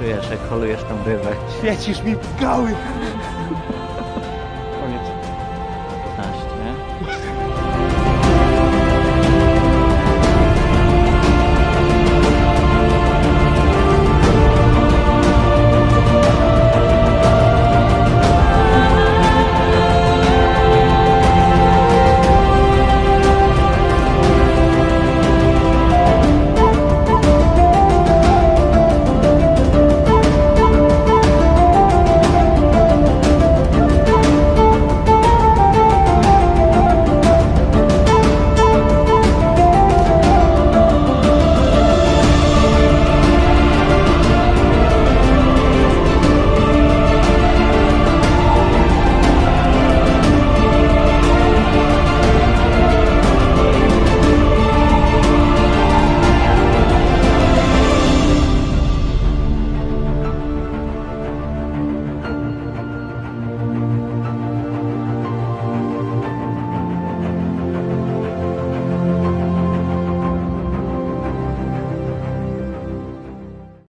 czujesz, jak holujesz tą rybę. Świecisz mi w gały!